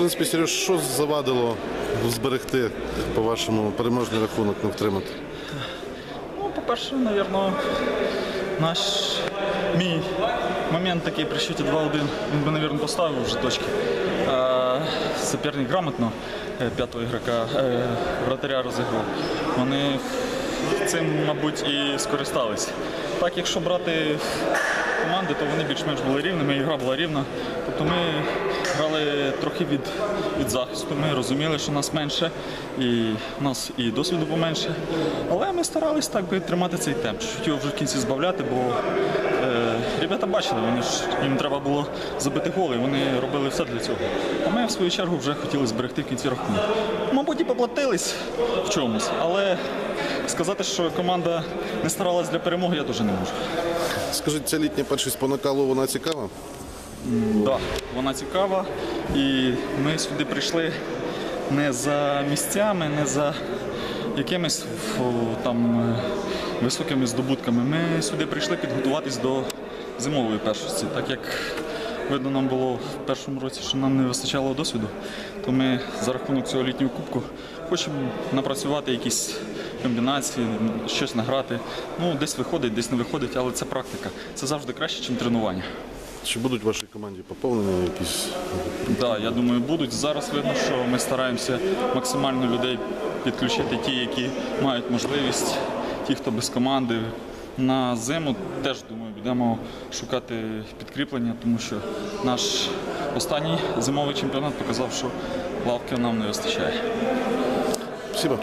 принципі, Сереж, що завадило зберегти, по-вашому, переможний рахунок не втримати? Ну, по-перше, напевно, наш мій момент такий при счеті 2-1, він би, напевно, поставив вже точки. Соперник грамотно е, п'ятого ігрока, е, вратаря розіграв. Вони цим, мабуть, і скористалися. Так, якщо брати команди, то вони більш-менш були рівними, і гра була рівна. Тобто ми грали трохи від, від захисту. Ми розуміли, що нас менше, і нас і досвіду поменше. Але ми старались так би тримати цей темп. Чуть його вже в кінці збавляти, бо е, ребята бачили, вони ж їм треба було забити голи, вони робили все для цього. А ми в свою чергу вже хотіли зберегти в кінці рахунок. Мабуть, і поплатились в чомусь, але сказати, що команда не старалась для перемоги, я дуже не можу. Скажіть, ця літня першість по накалу, вона цікава? Да, вона цікава. І ми сюди прийшли не за місцями, не за якимись там е, високими здобутками. Ми сюди прийшли підготуватись до зимової першості. Так як видно нам було в першому році, що нам не вистачало досвіду, то ми за рахунок цього літнього кубку хочемо напрацювати якісь комбінації, щось награти. Ну, десь виходить, десь не виходить, але це практика. Це завжди краще, ніж тренування. Чи будуть в вашій команді поповнені якісь? Так, я думаю, будуть. Зараз видно, що ми стараємося максимально людей підключити, ті, які мають можливість, ті, хто без команди. На зиму теж думаю, будемо шукати підкріплення, тому що наш останній зимовий чемпіонат показав, що лавки нам не вистачає. Спасибо.